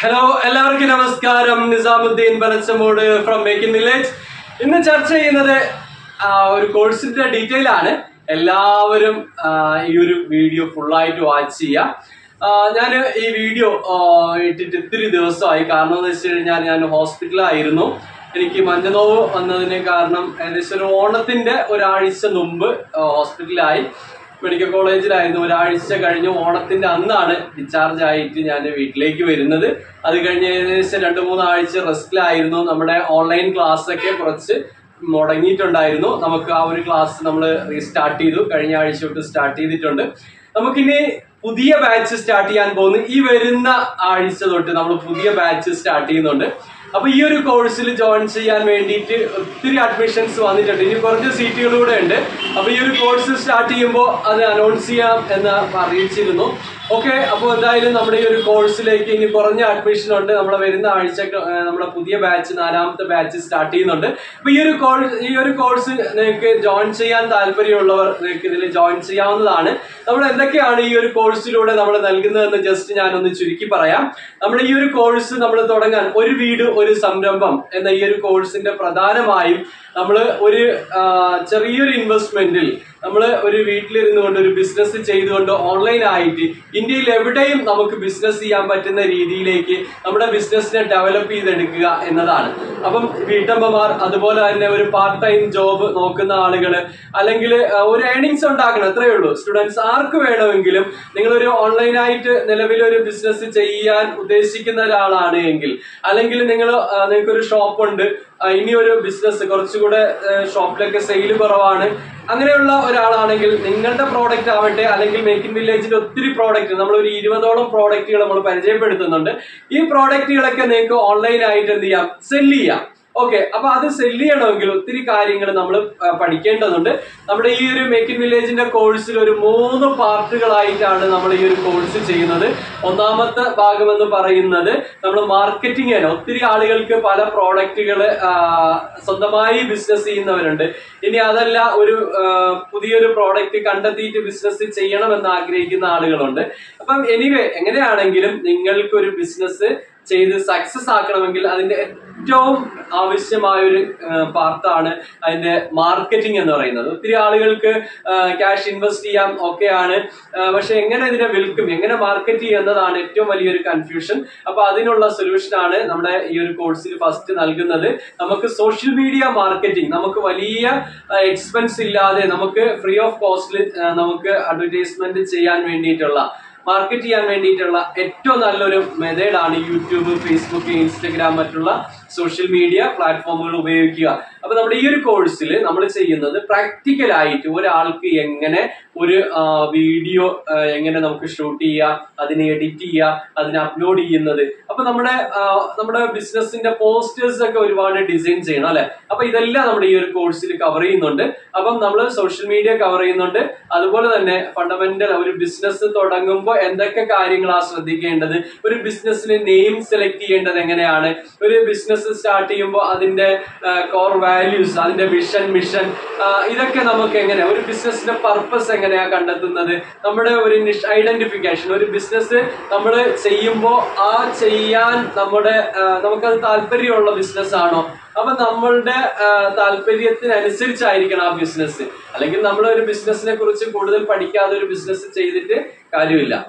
Hello എല്ലാവർക്കും നമസ്കാരം. നിസാമുദ്ദീൻ ബലച്ചമോട് ഫ്രം മേക്കിംഗ് വില്ലേജ് ഇന്ന് ചർച്ച ചെയ്യുന്നത് ഒരു കോഴ്സിന്റെ ഡീറ്റെയിൽ ആണ്. എല്ലാവരും ഈ ഒരു വീഡിയോ ഫുള്ളായിട്ട് വാച്ച് ചെയ്യുക. ഞാൻ ഈ വീഡിയോ ഇട്ടിട്ട് ഇത്തിരി ദിവസമായി. കാരണം എന്ന് വെച്ച് കഴിഞ്ഞാൽ ഞാൻ ഹോസ്പിറ്റലായിരുന്നു. എനിക്ക് മഞ്ഞനോവ് വന്നതിന് കാരണം ഏകദേശം ഒരു ഓണത്തിന്റെ ഒരാഴ്ച മുമ്പ് ഹോസ്പിറ്റലായി മെഡിക്കൽ കോളേജിലായിരുന്നു. ഒരാഴ്ച കഴിഞ്ഞ് ഓണത്തിന്റെ അന്നാണ് ഡിസ്ചാർജ് ആയിട്ട് ഞാൻ വീട്ടിലേക്ക് വരുന്നത്. അത് കഴിഞ്ഞ് ഏകദേശം രണ്ട് മൂന്ന് ആഴ്ച റെസ്റ്റിലായിരുന്നു നമ്മുടെ ഓൺലൈൻ ക്ലാസ് ഒക്കെ കുറച്ച് മുടങ്ങിയിട്ടുണ്ടായിരുന്നു. നമുക്ക് ആ ഒരു ക്ലാസ് നമ്മൾ റീസ്റ്റാർട്ട് ചെയ്തു. കഴിഞ്ഞ ആഴ്ച തൊട്ട് സ്റ്റാർട്ട് ചെയ്തിട്ടുണ്ട്. നമുക്കിനി പുതിയ ബാച്ച് സ്റ്റാർട്ട് ചെയ്യാൻ പോകുന്നു. ഈ വരുന്ന ആഴ്ച തൊട്ട് നമ്മൾ പുതിയ ബാച്ച് സ്റ്റാർട്ട് ചെയ്യുന്നുണ്ട്. അപ്പൊ ഈ ഒരു കോഴ്സിൽ ജോയിൻ ചെയ്യാൻ വേണ്ടിയിട്ട് ഒത്തിരി അഡ്മിഷൻസ് വന്നിട്ടുണ്ട്. ഇനി കുറച്ച് സീറ്റുകൾ കൂടെ ഉണ്ട്. അപ്പൊ ഈ ഒരു കോഴ്സ് സ്റ്റാർട്ട് ചെയ്യുമ്പോൾ അത് അനൗൺസ് ചെയ്യാം എന്ന് അറിയിച്ചിരുന്നു. ഓക്കെ അപ്പോൾ എന്തായാലും നമ്മുടെ ഈ ഒരു കോഴ്സിലേക്ക് ഇനി കുറഞ്ഞ അഡ്മിഷൻ ഉണ്ട്. നമ്മളെ വരുന്ന ആഴ്ച നമ്മുടെ പുതിയ ബാച്ച് നാലാമത്തെ ബാച്ച് സ്റ്റാർട്ട് ചെയ്യുന്നുണ്ട്. അപ്പൊ ഈ ഒരു കോഴ്സ് ഈ ഒരു കോഴ്സ് നിങ്ങൾക്ക് ജോയിൻ ചെയ്യാൻ താല്പര്യമുള്ളവർ നിങ്ങൾക്ക് ഇതിൽ ജോയിൻ ചെയ്യാവുന്നതാണ്. നമ്മൾ എന്തൊക്കെയാണ് ഈ ഒരു കോഴ്സിലൂടെ നമ്മൾ നൽകുന്നതെന്ന് ജസ്റ്റ് ഞാനൊന്ന് ചുരുക്കി പറയാം. നമ്മൾ ഈ ഒരു കോഴ്സ് നമ്മൾ തുടങ്ങാൻ ഒരു വീട് ഒരു സംരംഭം എന്ന ഈ ഒരു കോഴ്സിന്റെ പ്രധാനമായും നമ്മൾ ഒരു ചെറിയൊരു ഇൻവെസ്റ്റ്മെന്റിൽ നമ്മൾ ഒരു വീട്ടിലിരുന്നു കൊണ്ട് ഒരു ബിസിനസ് ചെയ്തുകൊണ്ട് ഓൺലൈൻ ആയിട്ട് ഇന്ത്യയിൽ എവിടെയും നമുക്ക് ബിസിനസ് ചെയ്യാൻ പറ്റുന്ന രീതിയിലേക്ക് നമ്മുടെ ബിസിനസ്സിനെ ഡെവലപ്പ് ചെയ്തെടുക്കുക എന്നതാണ്. അപ്പം വീട്ടമ്മമാർ അതുപോലെ തന്നെ ഒരു പാർട്ട് ടൈം ജോബ് നോക്കുന്ന ആളുകൾ അല്ലെങ്കിൽ ഒരു ഏണിങ്സ് ഉണ്ടാക്കണം അത്രയേ ഉള്ളൂ. സ്റ്റുഡൻസ് ആർക്ക് വേണമെങ്കിലും നിങ്ങളൊരു ഓൺലൈൻ ആയിട്ട് നിലവിലൊരു ബിസിനസ് ചെയ്യാൻ ഉദ്ദേശിക്കുന്ന ഒരാളാണ് എങ്കിൽ അല്ലെങ്കിൽ നിങ്ങൾ നിങ്ങൾക്കൊരു ഷോപ്പ് ഉണ്ട് ഇനി ഒരു ബിസിനസ് കുറച്ചുകൂടെ ഷോപ്പിലൊക്കെ സെയിൽ കുറവാണ്. അങ്ങനെയുള്ള ഒരാളാണെങ്കിൽ നിങ്ങളുടെ പ്രോഡക്റ്റ് ആവട്ടെ അല്ലെങ്കിൽ മേക്ക് ഇൻ വില്ലേജിന്റെ ഒത്തിരി പ്രോഡക്റ്റ് നമ്മൾ ഒരു ഇരുപതോളം പ്രോഡക്റ്റുകൾ നമ്മൾ പരിചയപ്പെടുത്തുന്നുണ്ട്. ഈ പ്രോഡക്റ്റുകളൊക്കെ നിങ്ങൾക്ക് ഓൺലൈൻ ആയിട്ട് എന്ത് ചെയ്യാം? സെൽ ചെയ്യാം. ഓക്കെ അപ്പൊ അത് സെൽ ചെയ്യണമെങ്കിൽ ഒത്തിരി കാര്യങ്ങൾ നമ്മൾ പഠിക്കേണ്ടതുണ്ട്. നമ്മുടെ ഈ ഒരു മേക്ക് ഇൻ വില്ലേജിന്റെ കോഴ്സിൽ ഒരു മൂന്ന് പാർട്ടുകളായിട്ടാണ് നമ്മൾ ഈ ഒരു കോഴ്സ് ചെയ്യുന്നത്. ഒന്നാമത്തെ ഭാഗം എന്ന് പറയുന്നത് നമ്മൾ മാർക്കറ്റിംഗ് ആണ് ഒത്തിരി ആളുകൾക്ക് പല പ്രോഡക്റ്റുകൾ സ്വന്തമായി ബിസിനസ് ചെയ്യുന്നവരുണ്ട്. ഇനി അതല്ല ഒരു പുതിയൊരു പ്രോഡക്റ്റ് കണ്ടെത്തിയിട്ട് ബിസിനസ് ചെയ്യണമെന്ന് ആഗ്രഹിക്കുന്ന ആളുകളുണ്ട്. അപ്പം എനിവേ എങ്ങനെയാണെങ്കിലും നിങ്ങൾക്കൊരു ബിസിനസ് ചെയ്ത് സക്സസ് ആക്കണമെങ്കിൽ അതിന്റെ ഏറ്റവും ആവശ്യമായ ഒരു പാർട്ടാണ് അതിന്റെ മാർക്കറ്റിംഗ് എന്ന് പറയുന്നത്. ഒത്തിരി ആളുകൾക്ക് ക്യാഷ് ഇൻവെസ്റ്റ് ചെയ്യാം ഒക്കെയാണ്. പക്ഷെ എങ്ങനെ ഇതിനെ വിൽക്കും എങ്ങനെ മാർക്കറ്റ് ചെയ്യും എന്നതാണ് ഏറ്റവും വലിയൊരു കൺഫ്യൂഷൻ അപ്പൊ അതിനുള്ള സൊല്യൂഷൻ ആണ് നമ്മുടെ ഈ ഒരു കോഴ്സിൽ ഫസ്റ്റ് നൽകുന്നത്. നമുക്ക് സോഷ്യൽ മീഡിയ മാർക്കറ്റിംഗ് നമുക്ക് വലിയ എക്സ്പെൻസ് ഇല്ലാതെ നമുക്ക് ഫ്രീ ഓഫ് കോസ്റ്റിൽ നമുക്ക് അഡ്വർടൈസ്മെന്റ് ചെയ്യാൻ വേണ്ടിയിട്ടുള്ള മാർക്കറ്റ് ചെയ്യാൻ വേണ്ടിയിട്ടുള്ള ഏറ്റവും നല്ലൊരു മെത്തേഡാണ് യൂട്യൂബ് ഫേസ്ബുക്ക് ഇൻസ്റ്റഗ്രാം മറ്റുള്ള സോഷ്യൽ മീഡിയ പ്ലാറ്റ്ഫോമുകൾ ഉപയോഗിക്കുക. അപ്പൊ നമ്മുടെ ഈ ഒരു കോഴ്സിൽ നമ്മൾ ചെയ്യുന്നത് പ്രാക്ടിക്കൽ ആയിട്ട് ഒരാൾക്ക് എങ്ങനെ ഒരു വീഡിയോ എങ്ങനെ നമുക്ക് ഷൂട്ട് ചെയ്യുക അതിനെ എഡിറ്റ് ചെയ്യുക അതിനെ അപ്ലോഡ് ചെയ്യുന്നത്. അപ്പൊ നമ്മുടെ നമ്മുടെ ബിസിനസിന്റെ പോസ്റ്റേഴ്സ് ഒക്കെ ഒരുപാട് ഡിസൈൻ ചെയ്യണം അല്ലെ? അപ്പൊ ഇതെല്ലാം നമ്മുടെ ഈ ഒരു കോഴ്സിൽ കവർ ചെയ്യുന്നുണ്ട്. അപ്പം നമ്മൾ സോഷ്യൽ മീഡിയ കവർ ചെയ്യുന്നുണ്ട്. അതുപോലെ തന്നെ ഫണ്ടമെന്റൽ ഒരു ബിസിനസ് തുടങ്ങുമ്പോൾ എന്തൊക്കെ കാര്യങ്ങളാണ് ശ്രദ്ധിക്കേണ്ടത്? ഒരു ബിസിനസ്സിന് നെയിം സെലക്ട് ചെയ്യേണ്ടത് എങ്ങനെയാണ്? ഒരു ബിസിനസ് സ്റ്റാർട്ട് ചെയ്യുമ്പോൾ അതിന്റെ കോർ വാല്യൂസ് അതിന്റെ വിഷൻ മിഷൻ ഇതൊക്കെ നമുക്ക് എങ്ങനെ ഒരു ബിസിനസിന്റെ പർപ്പസ് എങ്ങനെയാണ് കണ്ടെത്തുന്നത്? നമ്മുടെ ഒരു നിഷ് ഐഡന്റിഫിക്കേഷൻ ഒരു ബിസിനസ് നമ്മൾ ചെയ്യുമ്പോൾ ആ ചെയ്യാൻ നമ്മുടെ നമുക്കത് താല്പര്യമുള്ള ബിസിനസ് ആണോ? അപ്പൊ നമ്മളുടെ താല്പര്യത്തിനനുസരിച്ചായിരിക്കണം ആ ബിസിനസ് അല്ലെങ്കിൽ നമ്മൾ ഒരു ബിസിനസിനെ കുറിച്ച് കൂടുതൽ പഠിക്കാതെ ഒരു ബിസിനസ് ചെയ്തിട്ട് കാര്യമില്ല.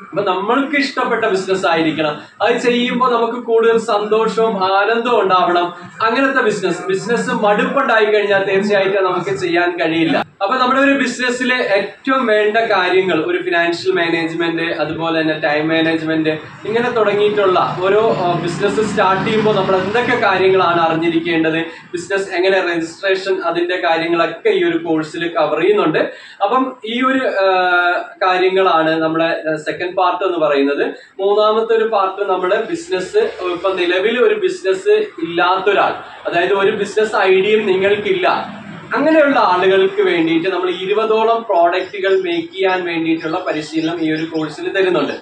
അപ്പൊ നമ്മൾക്ക് ഇഷ്ടപ്പെട്ട ബിസിനസ് ആയിരിക്കണം. അത് ചെയ്യുമ്പോൾ നമുക്ക് കൂടുതൽ സന്തോഷവും ആനന്ദവും ഉണ്ടാവണം. അങ്ങനത്തെ ബിസിനസ് ബിസിനസ് മടുപ്പുണ്ടായി കഴിഞ്ഞാൽ തീർച്ചയായിട്ടും നമുക്ക് ചെയ്യാൻ കഴിയില്ല. അപ്പൊ നമ്മുടെ ഒരു ബിസിനസ്സിലെ ഏറ്റവും വേണ്ട കാര്യങ്ങൾ ഒരു ഫിനാൻഷ്യൽ മാനേജ്മെന്റ് അതുപോലെ തന്നെ ടൈം മാനേജ്മെന്റ് ഇങ്ങനെ തുടങ്ങിയിട്ടുള്ള ഓരോ ബിസിനസ് സ്റ്റാർട്ട് ചെയ്യുമ്പോൾ നമ്മൾ എന്തൊക്കെ കാര്യങ്ങളാണ് അറിഞ്ഞിരിക്കേണ്ടത്? ബിസിനസ് എങ്ങനെ രജിസ്ട്രേഷൻ അതിന്റെ കാര്യങ്ങളൊക്കെ ഈ ഒരു കോഴ്സിൽ കവർ ചെയ്യുന്നുണ്ട്. അപ്പം ഈ ഒരു കാര്യങ്ങളാണ് നമ്മുടെ സെക്കൻഡ് പാർട്ട് എന്ന് പറയുന്നത്. മൂന്നാമത്തെ ഒരു പാർട്ട് നമ്മുടെ ബിസിനസ് ഇപ്പൊ നിലവിൽ ഒരു ബിസിനസ് ഇല്ലാത്തൊരാൾ അതായത് ഒരു ബിസിനസ് ഐഡിയയും നിങ്ങൾക്കില്ല അങ്ങനെയുള്ള ആളുകൾക്ക് വേണ്ടിയിട്ട് നമ്മൾ ഇരുപതോളം പ്രോഡക്റ്റുകൾ മേക്ക് ചെയ്യാൻ വേണ്ടിയിട്ടുള്ള പരിശീലനം ഈ ഒരു കോഴ്സിൽ തരുന്നുണ്ട്.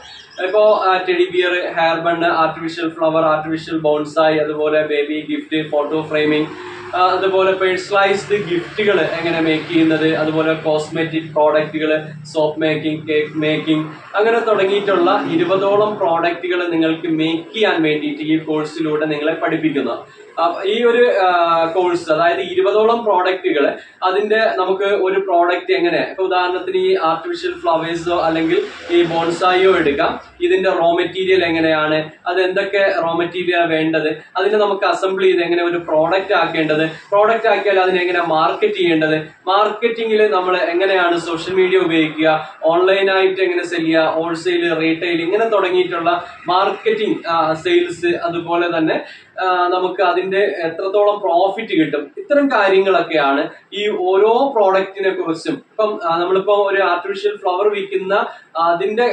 ഇപ്പോ teddy bear hair bun artificial flower artificial bonsai അതുപോലെ ബേബി ഗിഫ്റ്റ് ഫോട്ടോ ഫ്രെയിമിംഗ് അതുപോലെ പേഴ്സണലൈസ്ഡ് ഗിഫ്റ്റുകൾ എങ്ങനെ മേക്ക് ചെയ്യുന്നത് അതുപോലെ കോസ്മെറ്റിക് പ്രോഡക്റ്റുകൾ സോപ്പ് മേക്കിംഗ് കേക്ക് മേക്കിംഗ് അങ്ങനെ തുടങ്ങിയിട്ടുള്ള ഇരുപതോളം പ്രോഡക്റ്റുകൾ നിങ്ങൾക്ക് മേക്ക് ചെയ്യാൻ വേണ്ടിയിട്ട് ഈ കോഴ്സിലൂടെ നിങ്ങളെ പഠിപ്പിക്കുന്നു. ഈ ഒരു കോഴ്സ് അതായത് ഇരുപതോളം പ്രോഡക്റ്റുകൾ അതിന്റെ നമുക്ക് ഒരു പ്രോഡക്റ്റ് എങ്ങനെ ഇപ്പൊ ഉദാഹരണത്തിന് ഈ ആർട്ടിഫിഷ്യൽ ഫ്ലവേഴ്സോ അല്ലെങ്കിൽ ഈ ബോൺസായോ എടുക്കാം. ഇതിന്റെ റോ മെറ്റീരിയൽ എങ്ങനെയാണ് അത് എന്തൊക്കെ റോ മെറ്റീരിയൽ വേണ്ടത് അതിനെ നമുക്ക് അസംബിൾ ചെയ്ത് എങ്ങനെ ഒരു പ്രോഡക്റ്റ് ആക്കേണ്ടത് പ്രോഡക്റ്റ് ആക്കിയാൽ അതിനെങ്ങനെ മാർക്കറ്റ് ചെയ്യേണ്ടത് മാർക്കറ്റിംഗിൽ നമ്മൾ എങ്ങനെയാണ് സോഷ്യൽ മീഡിയ ഉപയോഗിക്കുക ഓൺലൈനായിട്ട് എങ്ങനെ സെൽ ചെയ്യുക ഹോൾസെയിൽ റീറ്റെയിൽ ഇങ്ങനെ തുടങ്ങിയിട്ടുള്ള മാർക്കറ്റിംഗ് സെയിൽസ് അതുപോലെ തന്നെ നമുക്ക് അതിന്റെ എത്രത്തോളം പ്രോഫിറ്റ് കിട്ടും? ഇത്തരം കാര്യങ്ങളൊക്കെയാണ് ഈ ഓരോ പ്രോഡക്റ്റിനെ കുറിച്ചും. ഇപ്പം നമ്മളിപ്പോ ഒരു ആർട്ടിഫിഷ്യൽ ഫ്ലവർ വിൽക്കുന്ന അതിന്റെ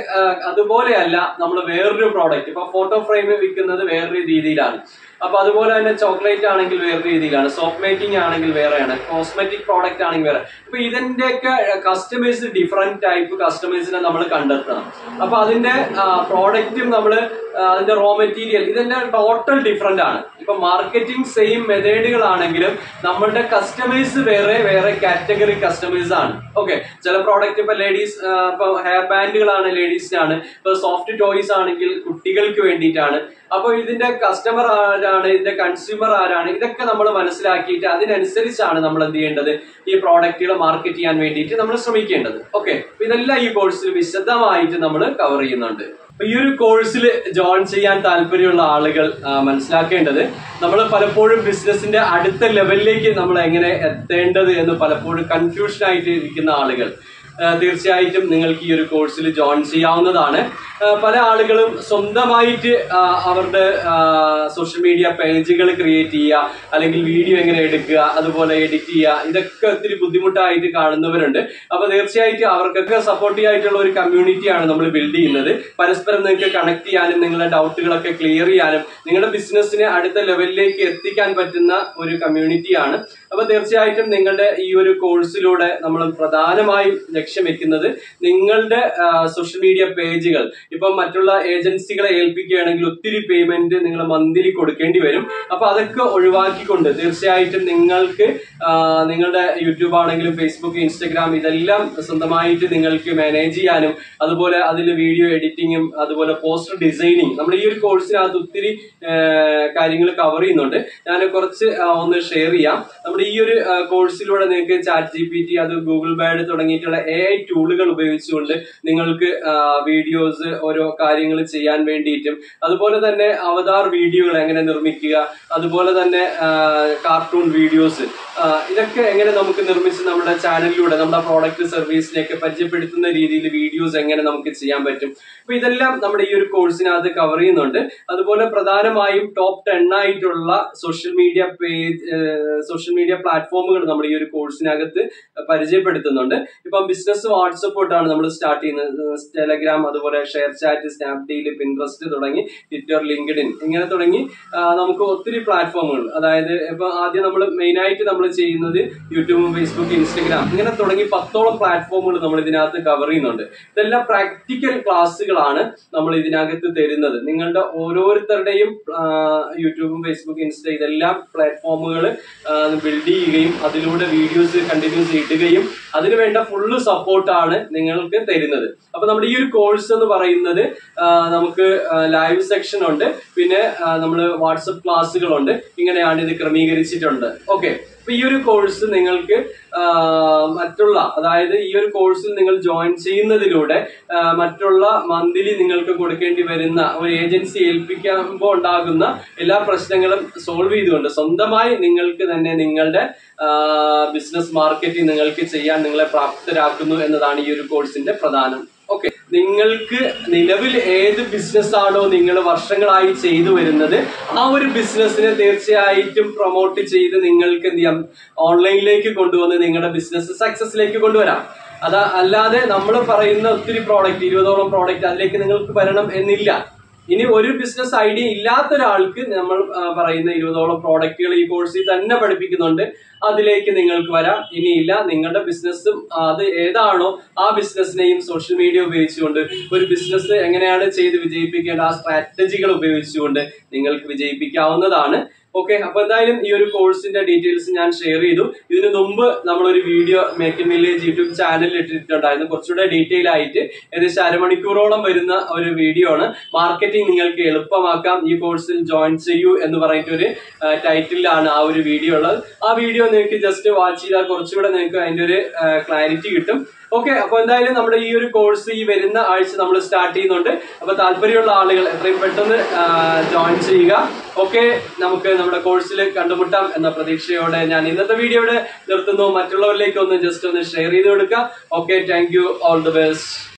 അതുപോലെയല്ല നമ്മൾ വേറൊരു പ്രോഡക്റ്റ് ഇപ്പൊ ഫോട്ടോ ഫ്രെയിം വിൽക്കുന്നത് വേറൊരു രീതിയിലാണ്. അപ്പൊ അതുപോലെ തന്നെ ചോക്ലേറ്റ് ആണെങ്കിൽ വേറെ രീതിയിലാണ് സോഫ്റ്റ് മേക്കിംഗ് ആണെങ്കിൽ വേറെയാണ് കോസ്മെറ്റിക് പ്രോഡക്റ്റ് ആണെങ്കിൽ വേറെ. അപ്പൊ ഇതിന്റെയൊക്കെ കസ്റ്റമേഴ്സ് ഡിഫറെന്റ് ടൈപ്പ് കസ്റ്റമേഴ്സിനെ നമ്മൾ കണ്ടെത്തണം. അപ്പൊ അതിന്റെ പ്രോഡക്റ്റും നമ്മൾ അതിന്റെ റോ മെറ്റീരിയൽ ഇതെല്ലാം ടോട്ടൽ ഡിഫറെന്റ് ആണ്. ഇപ്പൊ മാർക്കറ്റിംഗ് സെയിം മെത്തേഡുകളാണെങ്കിലും നമ്മളുടെ കസ്റ്റമേഴ്സ് വേറെ വേറെ കാറ്റഗറി കസ്റ്റമേഴ്സ് ആണ്. ഓക്കെ ചില പ്രോഡക്റ്റ് ഇപ്പൊ ലേഡീസ് ഇപ്പൊ ഹെയർ ബാൻഡുകളാണ് ലേഡീസിനാണ് ഇപ്പൊ സോഫ്റ്റ് ടോയ്സ് ആണെങ്കിൽ കുട്ടികൾക്ക് വേണ്ടിയിട്ടാണ്. അപ്പൊ ഇതിന്റെ കസ്റ്റമർ ആരാണ് ഇതിന്റെ കൺസ്യൂമർ ആരാണ് ഇതൊക്കെ നമ്മൾ മനസ്സിലാക്കിയിട്ട് അതിനനുസരിച്ചാണ് നമ്മൾ എന്ത് ചെയ്യേണ്ടത്? ഈ പ്രോഡക്റ്റുകൾ മാർക്കറ്റ് ചെയ്യാൻ വേണ്ടിയിട്ട് നമ്മൾ ശ്രമിക്കേണ്ടത്. ഓക്കെ ഇതെല്ലാം ഈ കോഴ്സിൽ വിശദമായിട്ട് നമ്മൾ കവർ ചെയ്യുന്നുണ്ട്. ഈ ഒരു കോഴ്സിൽ ജോയിൻ ചെയ്യാൻ താല്പര്യമുള്ള ആളുകൾ മനസ്സിലാക്കേണ്ടത് നമ്മൾ പലപ്പോഴും ബിസിനസിന്റെ അടുത്ത ലെവലിലേക്ക് നമ്മൾ എങ്ങനെ എത്തേണ്ടത് എന്ന് പലപ്പോഴും കൺഫ്യൂഷൻ ആയിട്ട് ഇരിക്കുന്ന ആളുകൾ. തീർച്ചയായിട്ടും നിങ്ങൾക്ക് ഈ ഒരു കോഴ്സിൽ ജോയിൻ ചെയ്യാവുന്നതാണ്. പല ആളുകളും സ്വന്തമായിട്ട് അവരുടെ സോഷ്യൽ മീഡിയ പേജുകൾ ക്രിയേറ്റ് ചെയ്യുക അല്ലെങ്കിൽ വീഡിയോ എങ്ങനെ എടുക്കുക അതുപോലെ എഡിറ്റ് ചെയ്യുക ഇതൊക്കെ ഒത്തിരി ബുദ്ധിമുട്ടായിട്ട് കാണുന്നവരുണ്ട്. അപ്പൊ തീർച്ചയായിട്ടും അവർക്കൊക്കെ സപ്പോർട്ടീവ് ആയിട്ടുള്ള ഒരു കമ്മ്യൂണിറ്റിയാണ് നമ്മൾ ബിൽഡ് ചെയ്യുന്നത്. പരസ്പരം നിങ്ങൾക്ക് കണക്ട് ചെയ്യാനും നിങ്ങളുടെ ഡൗട്ടുകളൊക്കെ ക്ലിയർ ചെയ്യാനും നിങ്ങളുടെ ബിസിനസ്സിനെ അടുത്ത ലെവലിലേക്ക് എത്തിക്കാൻ പറ്റുന്ന ഒരു കമ്മ്യൂണിറ്റിയാണ് അപ്പൊ തീർച്ചയായിട്ടും നിങ്ങളുടെ ഈ ഒരു കോഴ്സിലൂടെ നമ്മൾ പ്രധാനമായും ലക്ഷ്യം വെക്കുന്നത് നിങ്ങളുടെ സോഷ്യൽ മീഡിയ പേജുകൾ ഇപ്പം മറ്റുള്ള ഏജൻസികളെ ഏൽപ്പിക്കുകയാണെങ്കിൽ ഒത്തിരി പേയ്മെന്റ് നിങ്ങൾ മന്ത്ലി കൊടുക്കേണ്ടി വരും. അപ്പൊ അതൊക്കെ ഒഴിവാക്കിക്കൊണ്ട് തീർച്ചയായിട്ടും നിങ്ങൾക്ക് നിങ്ങളുടെ യൂട്യൂബ് ആണെങ്കിലും ഫേസ്ബുക്ക് ഇൻസ്റ്റഗ്രാം ഇതെല്ലാം സ്വന്തമായിട്ട് നിങ്ങൾക്ക് മാനേജ് ചെയ്യാനും അതുപോലെ അതിൽ വീഡിയോ എഡിറ്റിങ്ങും അതുപോലെ പോസ്റ്റർ ഡിസൈനിങ് നമ്മൾ ഈ ഒരു കോഴ്സിനകത്ത് ഒത്തിരി കാര്യങ്ങൾ കവർ ചെയ്യുന്നുണ്ട്. ഞാൻ കുറച്ച് ഒന്ന് ഷെയർ ചെയ്യാം. നമ്മുടെ ഈ ഒരു കോഴ്സിലൂടെ നിങ്ങൾക്ക് ചാറ്റ് ജി പി ടി അത് ഗൂഗിൾ ബാഡ് തുടങ്ങിയിട്ടുള്ള എ ഐ ടൂളുകൾ ഉപയോഗിച്ചുകൊണ്ട് നിങ്ങൾക്ക് വീഡിയോസ് ഓരോ കാര്യങ്ങൾ ചെയ്യാൻ വേണ്ടിയിട്ടും അതുപോലെ തന്നെ അവതാർ വീഡിയോകൾ എങ്ങനെ നിർമ്മിക്കുക അതുപോലെ തന്നെ കാർട്ടൂൺ വീഡിയോസ് ഇതൊക്കെ എങ്ങനെ നമുക്ക് നിർമ്മിച്ച് നമ്മുടെ ചാനലിലൂടെ നമ്മുടെ പ്രോഡക്റ്റ് സർവീസിനെയൊക്കെ പരിചയപ്പെടുത്തുന്ന രീതിയിൽ വീഡിയോസ് എങ്ങനെ നമുക്ക് ചെയ്യാൻ പറ്റും. അപ്പൊ ഇതെല്ലാം നമ്മുടെ ഈ ഒരു കോഴ്സിനകത്ത് കവർ ചെയ്യുന്നുണ്ട്. അതുപോലെ പ്രധാനമായും ടോപ്പ് ടെൻ ആയിട്ടുള്ള social media page social media പ്ലാറ്റ്ഫോമുകൾ നമ്മൾ ഈ ഒരു കോഴ്സിനകത്ത് പരിചയപ്പെടുത്തുന്നുണ്ട്. ഇപ്പം ബിസിനസ് വാട്സപ്പ് തൊട്ടാണ് നമ്മൾ സ്റ്റാർട്ട് ചെയ്യുന്നത്. ടെലഗ്രാം അതുപോലെ ഷെയർ ചാറ്റ് സ്നാപ്ഡീൽ പിൻട്രസ്റ്റ് തുടങ്ങി ട്വിറ്റർ ലിങ്ക്ഡിൻ ഇങ്ങനെ തുടങ്ങി നമുക്ക് ഒത്തിരി പ്ലാറ്റ്ഫോമുകൾ അതായത് ഇപ്പൊ ആദ്യം നമ്മൾ മെയിൻ ആയിട്ട് നമ്മൾ ചെയ്യുന്നത് യൂട്യൂബ് ഫേസ്ബുക്ക് ഇൻസ്റ്റഗ്രാം ഇങ്ങനെ തുടങ്ങി പത്തോളം പ്ലാറ്റ്ഫോമുകൾ നമ്മൾ ഇതിനകത്ത് കവർ ചെയ്യുന്നുണ്ട്. ഇതെല്ലാം പ്രാക്ടിക്കൽ ക്ലാസ്സുകളാണ് നമ്മൾ ഇതിനകത്ത് തരുന്നത്. നിങ്ങളുടെ ഓരോരുത്തരുടെയും യൂട്യൂബും ഫേസ്ബുക്ക് ഇൻസ്റ്റ ഇതെല്ലാം പ്ലാറ്റ്ഫോമുകൾ ബിൽഡ് ചെയ്യുകയും അതിലൂടെ വീഡിയോസ് കണ്ടിന്യൂസ് ഇടുകയും അതിന് വേണ്ട ഫുള്ള് സപ്പോർട്ടാണ് നിങ്ങൾക്ക് തരുന്നത്. അപ്പൊ നമ്മുടെ ഈ ഒരു കോഴ്സ് എന്ന് പറയുന്നത് നമുക്ക് ലൈവ് സെക്ഷൻ ഉണ്ട്. പിന്നെ നമ്മൾ വാട്സപ്പ് ക്ലാസ്സുകളുണ്ട് ഇങ്ങനെയാണ് ഇത് ക്രമീകരിച്ചിട്ടുണ്ട്. ഓക്കെ അപ്പൊ ഈ ഒരു കോഴ്സ് നിങ്ങൾക്ക് മറ്റുള്ള അതായത് ഈ ഒരു കോഴ്സിൽ നിങ്ങൾ ജോയിൻ ചെയ്യുന്നതിലൂടെ മറ്റുള്ള മന്ത്ലി നിങ്ങൾക്ക് കൊടുക്കേണ്ടി വരുന്ന ഒരു ഏജൻസി ഏൽപ്പിക്കുമ്പോൾ ഉണ്ടാകുന്ന എല്ലാ പ്രശ്നങ്ങളും സോൾവ് ചെയ്തുകൊണ്ട് സ്വന്തമായി നിങ്ങൾക്ക് തന്നെ നിങ്ങളുടെ ബിസിനസ് മാർക്കറ്റിംഗ് നിങ്ങൾക്ക് ചെയ്യാൻ നിങ്ങളെ പ്രാപ്തരാക്കുന്നു എന്നതാണ് ഈ ഒരു കോഴ്സിന്റെ പ്രധാനം. ഓക്കെ നിങ്ങൾക്ക് നിലവിൽ ഏത് ബിസിനസ് ആണോ നിങ്ങൾ വർഷങ്ങളായി ചെയ്തു വരുന്നത് ആ ഒരു ബിസിനസ്സിനെ തീർച്ചയായിട്ടും പ്രൊമോട്ട് ചെയ്ത് നിങ്ങൾക്ക് എന്ത് ചെയ്യാം? ഓൺലൈനിലേക്ക് കൊണ്ടുവന്ന് നിങ്ങളുടെ ബിസിനസ് സക്സസിലേക്ക് കൊണ്ടുവരാം. അതാ അല്ലാതെ നമ്മൾ പറയുന്ന ഒത്തിരി പ്രോഡക്റ്റ് ഇരുപതോളം പ്രോഡക്റ്റ് അതിലേക്ക് നിങ്ങൾക്ക് വരണം എന്നില്ല. ഇനി ഒരു ബിസിനസ് ഐഡിയ ഇല്ലാത്ത ഒരാൾക്ക് നമ്മൾ പറയുന്ന ഇരുപതോളം പ്രോഡക്റ്റുകൾ ഈ കോഴ്സിൽ തന്നെ പഠിപ്പിക്കുന്നുണ്ട്. അതിലേക്ക് നിങ്ങൾക്ക് വരാം. ഇനിയില്ല നിങ്ങളുടെ ബിസിനസ്സും അത് ഏതാണോ ആ ബിസിനസ്സിനെയും സോഷ്യൽ മീഡിയ ഉപയോഗിച്ചുകൊണ്ട് ഒരു ബിസിനസ് എങ്ങനെയാണ് ചെയ്ത് വിജയിപ്പിക്കേണ്ട ആ സ്ട്രാറ്റജികൾ ഉപയോഗിച്ചുകൊണ്ട് നിങ്ങൾക്ക് വിജയിപ്പിക്കാവുന്നതാണ്. ഓക്കെ അപ്പൊ എന്തായാലും ഈ ഒരു കോഴ്സിന്റെ ഡീറ്റെയിൽസ് ഞാൻ ഷെയർ ചെയ്തു. ഇതിനു മുമ്പ് നമ്മളൊരു വീഡിയോ മേക്ക് വില്ലേജ് യൂട്യൂബ് ചാനലിൽ ഇട്ടിട്ടുണ്ടായിരുന്നു. കുറച്ചുകൂടെ ഡീറ്റെയിൽ ആയിട്ട് ഏകദേശം അരമണിക്കൂറോളം വരുന്ന ഒരു വീഡിയോ ആണ്. മാർക്കറ്റിംഗ് നിങ്ങൾക്ക് എളുപ്പമാക്കാം. ഈ കോഴ്സിൽ ജോയിൻ ചെയ്യൂ എന്ന് പറഞ്ഞിട്ട് ഒരു ടൈറ്റിലാണ് ആ ഒരു വീഡിയോ ഉള്ളത്. ആ വീഡിയോ നിങ്ങൾക്ക് ജസ്റ്റ് വാച്ച് ചെയ്താൽ കുറച്ചുകൂടെ നിങ്ങൾക്ക് അതിന്റെ ഒരു ക്ലാരിറ്റി കിട്ടും. ഓക്കെ അപ്പൊ എന്തായാലും നമ്മുടെ ഈ ഒരു കോഴ്സ് ഈ വരുന്ന ആഴ്ച നമ്മൾ സ്റ്റാർട്ട് ചെയ്യുന്നുണ്ട്. അപ്പൊ താല്പര്യമുള്ള ആളുകൾ എത്രയും പെട്ടെന്ന് ജോയിൻ ചെയ്യുക. ഓക്കെ നമുക്ക് നമ്മുടെ കോഴ്സിൽ കണ്ടുമുട്ടാം എന്ന പ്രതീക്ഷയോടെ ഞാൻ ഇന്നത്തെ വീഡിയോയുടെ നിർത്തുന്നു. മറ്റുള്ളവരിലേക്ക് ഒന്ന് ജസ്റ്റ് ഒന്ന് ഷെയർ ചെയ്ത് കൊടുക്കുക. Okay thank all the best